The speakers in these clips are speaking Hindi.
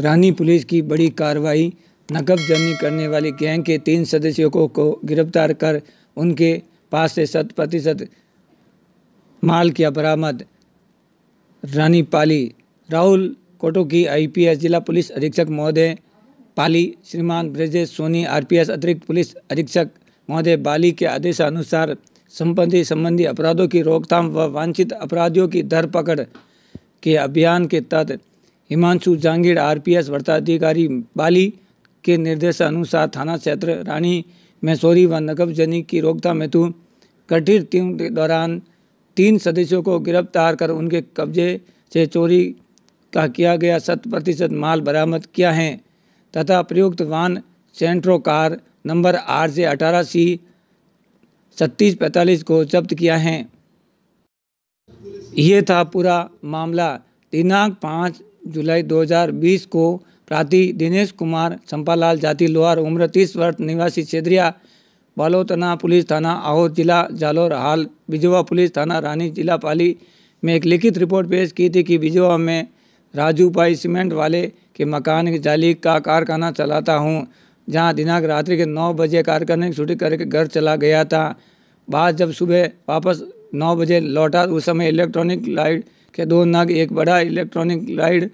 रानी पुलिस की बड़ी कार्रवाई नकबजनी करने वाली गैंग के तीन सदस्यों को, को गिरफ़्तार कर उनके पास से शत प्रतिशत माल किया बरामद। रानी पाली राहुल कोटो की आईपीएस जिला पुलिस अधीक्षक महोदय पाली श्रीमान ब्रजेश सोनी आरपीएस अतिरिक्त पुलिस अधीक्षक महोदय बाली के आदेशानुसार संबंधी संबंधी अपराधों की रोकथाम व वांछित अपराधियों की धरपकड़ के अभियान के तहत हिमांशु जांगीर आरपीएस वर्ताधिकारी, बाली के निर्देशानुसार थाना क्षेत्र, रानी मैसोरी व नकबजनी की रोकथाम हेतु गठित टीम के दौरान तीन सदस्यों को गिरफ़्तार कर उनके कब्जे से चोरी का किया गया शत प्रतिशत माल बरामद किया है, तथा प्रयुक्त वाहन Santro car number R J अठारह सी छत्तीस पैंतालीस को जब्त किया है। ये था पूरा मामला। दिनांक पाँच जुलाई 2020 को प्राति दिनेश कुमार चंपालाल जाति लोहार, उम्र तीस वर्ष, निवासी क्षेत्रिया बालोतना पुलिस थाना, आहोर जिला जालोर, हाल बिजवा पुलिस थाना, रानी जिला पाली में एक लिखित रिपोर्ट पेश की थी कि बिजवा में राजू भाई सीमेंट वाले के मकान की जाली का कारखाना चलाता हूँ, जहाँ दिनांक रात्रि के नौ बजे कारखाने की छुट्टी करके घर चला गया था। बाद जब सुबह वापस नौ बजे लौटा, उस समय इलेक्ट्रॉनिक लाइट के दो नग, एक बड़ा electronic light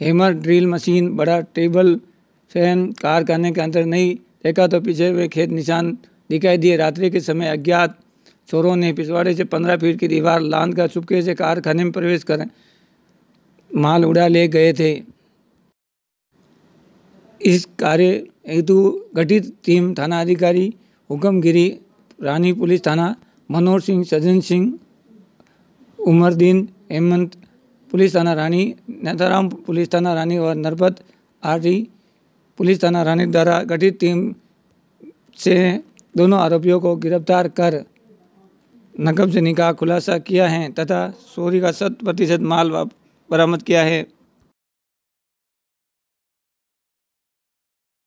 hammer drill machine बड़ा टेबल फ़ैन कार कारखाने के अंदर नहीं। देखा तो पीछे हुए खेत निशान दिखाई दिए। रात्रि के समय अज्ञात चोरों ने पिछवाड़े से पंद्रह फीट की दीवार लांद कर चुपके से कारखाने में प्रवेश कर माल उड़ा ले गए थे। इस कार्य हेतु गठित टीम थाना अधिकारी हुक्मगिरी, रानी पुलिस थाना, मनोहर सिंह सज्जन सिंह उमरदीन, हेमंत, पुलिस थाना रानी नेताराम पुलिस थाना रानी और नरपत, आरडी पुलिस थाना रानी द्वारा गठित टीम से दोनों आरोपियों को गिरफ़्तार कर नकब से निकाह खुलासा किया है तथा चोरी का शत प्रतिशत माल बरामद किया है।